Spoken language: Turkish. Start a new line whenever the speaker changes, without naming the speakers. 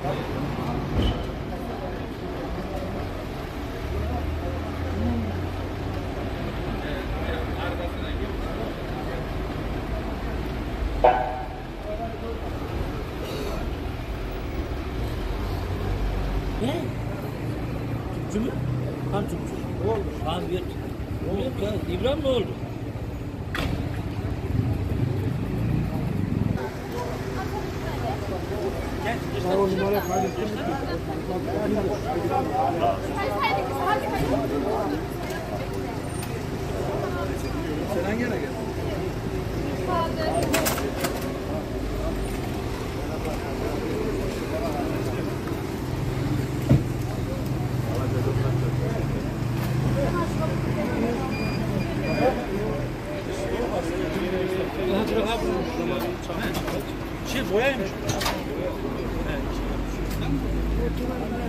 Ne? Cumhur? Tam cumhur.
Ne
olmuş? Tam yut. Ne oldu? İbrahim mi oldu?
Ben o numara kaydettim. Sen hangi yere geldin?
Şey boyaymış.